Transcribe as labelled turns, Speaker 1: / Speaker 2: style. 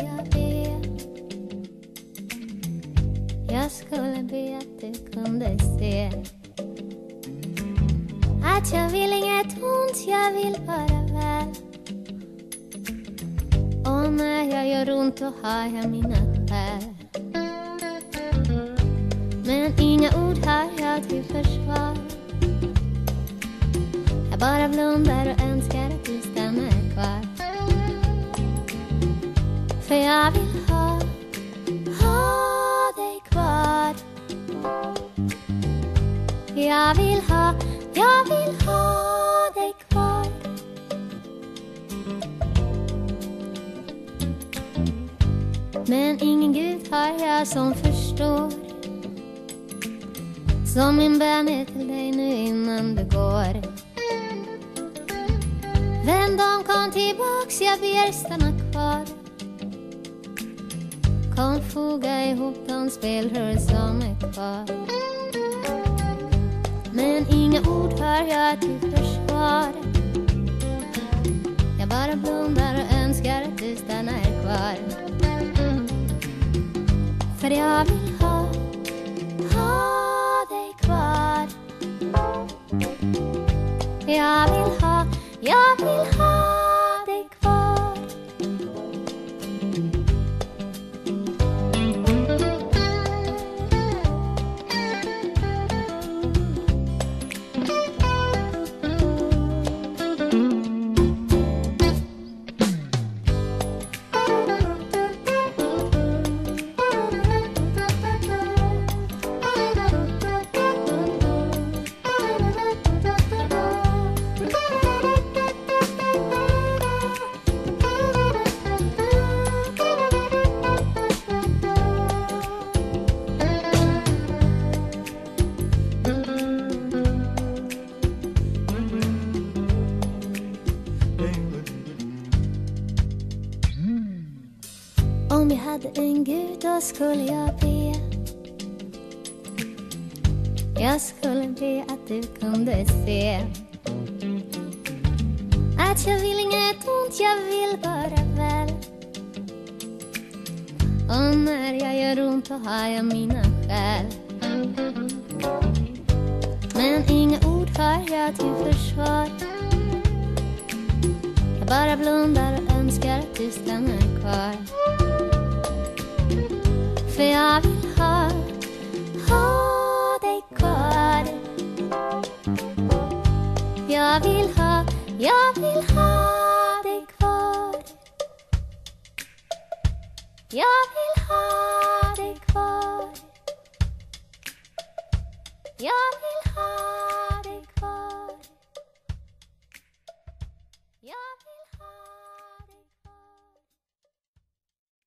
Speaker 1: jag är Jag skulle be att du kunde se Att jag vill inget ont, jag vill bara väl. Och när jag gör ont då har jag mina skäl. Men inga ord har jag till försvar. Jag bara blundar och ändrar jag vill ha, ha dig kvar. Jag vill ha, jag vill ha dig kvar. Men ingen gud har jag som förstår. Som min bön är till dig nu innan du går. Vänd om, kom tillbaks, jag ber stanna kvar. Kan foga ihop de spelrör som är kvar Men inga ord hör jag till försvar. Jag bara blundar och önskar att du stannar kvar. För jag vill ha, ha dig kvar. Jag vill ha, jag vill ha hade en gud då skulle jag be. Jag skulle be att du kunde se. Att jag vill inget ont, jag vill bara väl. Och när jag gör ont då har jag mina skäl. Men inga ord har jag till försvar. Jag bara blundar och önskar att du stannar kvar. Jag vill ha, jag vill ha dig kvar Jag vill ha dig kvar Jag vill